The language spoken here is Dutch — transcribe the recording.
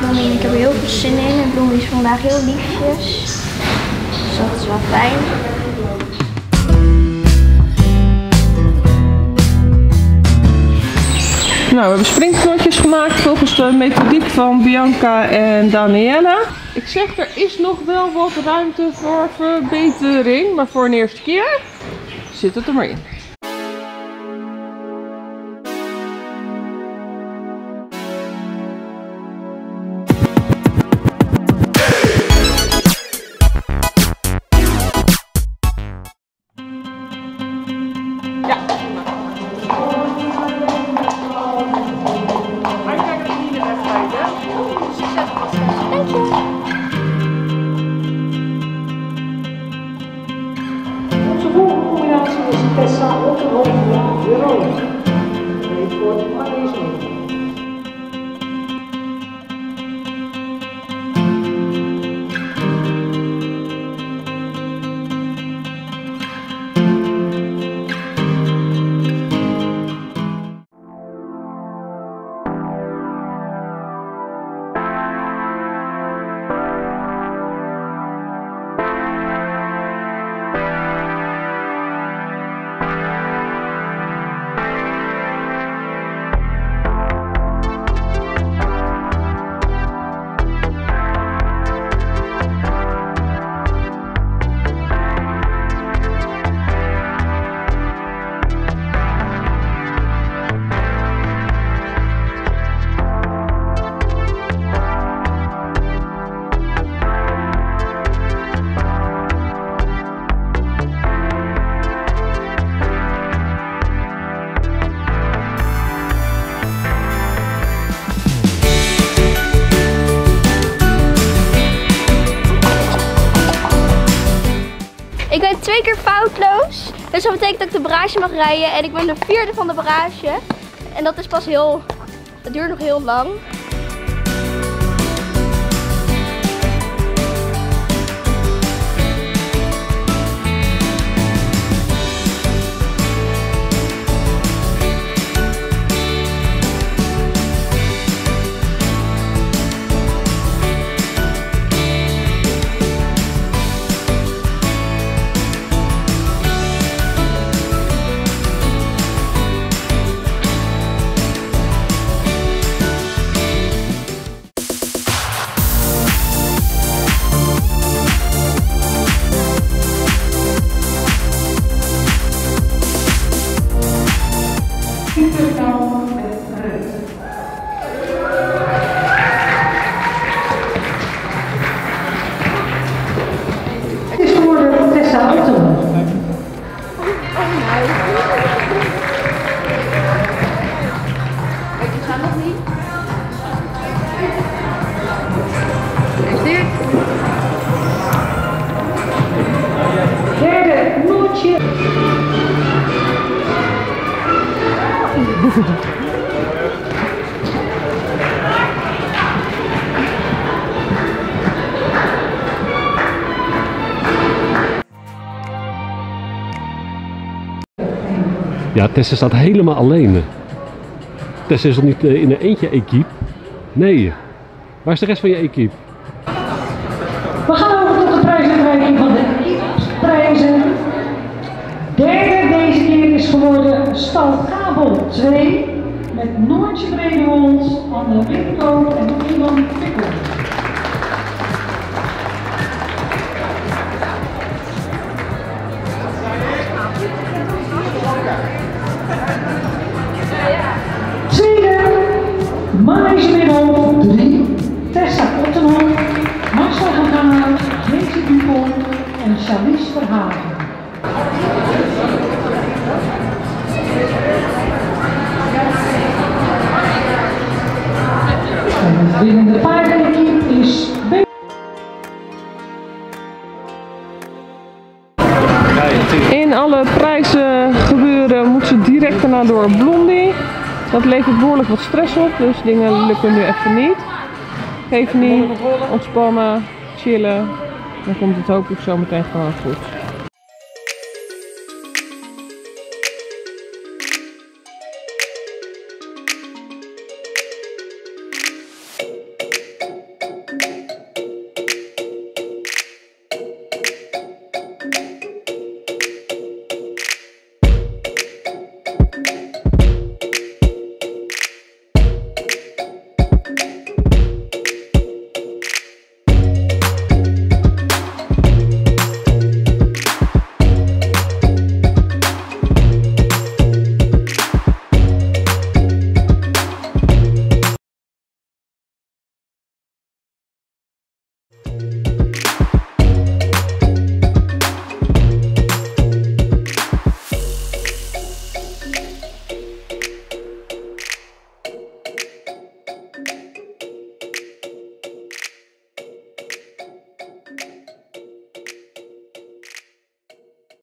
Daniele, ik heb heel veel zin in en Blondie is vandaag heel liefjes. Dus dat is wel fijn. Nou, we hebben springknotjes gemaakt volgens de methodiek van Bianca en Daniela. Ik zeg, er is nog wel wat ruimte voor verbetering, maar voor een eerste keer zit het er maar in. Ja. Combinatie is Tessa Otterhof Verona. Weet wordt aanwezig. Ik ben twee keer foutloos. Dus dat betekent dat ik de barrage mag rijden. En ik ben de vierde van de barrage. En dat is pas heel... Het duurt nog heel lang. Ja, Tessa staat helemaal alleen. Tessa is nog niet eh, in een eentje equipe. Nee. Waar is de rest van je equipe over tot de prijsuitreiking van de prijzen. Derde deze keer is geworden Stal Kabel 2 met Noortje Bredewolds, Anne Witkoop en Ivan Pikkel. Winnende paardenequipe is. In alle prijzen gebeuren moet ze direct daarna door Blondie. Dat levert behoorlijk wat stress op, dus dingen lukken nu even niet. Geef niet, ontspannen, chillen. Dan komt het hopelijk zo meteen gewoon goed.